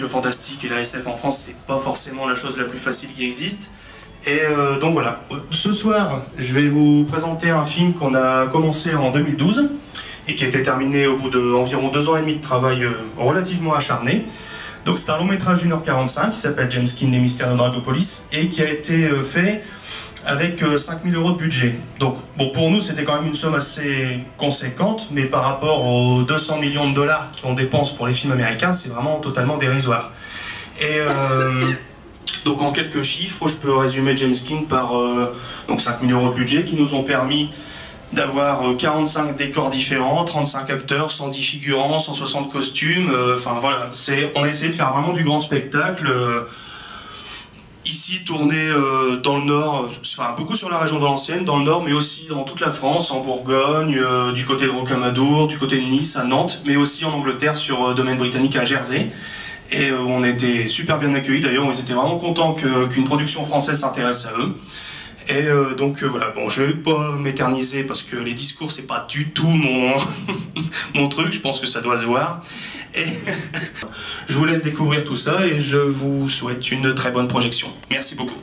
le fantastique et la SF en France, c'est pas forcément la chose la plus facile qui existe. Et euh, donc voilà, ce soir, je vais vous présenter un film qu'on a commencé en 2012 et qui a été terminé au bout d'environ deux ans et demi de travail euh, relativement acharné. Donc c'est un long métrage d'une heure 45 qui s'appelle James King, Les mystères de Dragopolis et qui a été euh, fait avec 5000 euros de budget. Donc bon, pour nous c'était quand même une somme assez conséquente, mais par rapport aux 200 millions de dollars qu'on dépense pour les films américains, c'est vraiment totalement dérisoire. Et donc en quelques chiffres, je peux résumer James King par euh, donc 5 000 euros de budget qui nous ont permis d'avoir 45 euh, décors différents, 35 acteurs, 110 figurants, 160 costumes. Euh, enfin voilà, on a essayé de faire vraiment du grand spectacle. Ici, tourné dans le nord, enfin beaucoup sur la région de Valenciennes, dans le nord, mais aussi dans toute la France, en Bourgogne, du côté de Rocamadour, du côté de Nice, à Nantes, mais aussi en Angleterre sur domaine britannique à Jersey. Et euh, on était super bien accueillis d'ailleurs, ils étaient vraiment contents qu'une production française s'intéresse à eux. Et euh, donc euh, voilà, bon, je vais pas m'éterniser parce que les discours c'est pas du tout mon, mon truc, je pense que ça doit se voir. Et je vous laisse découvrir tout ça et je vous souhaite une très bonne projection. Merci beaucoup.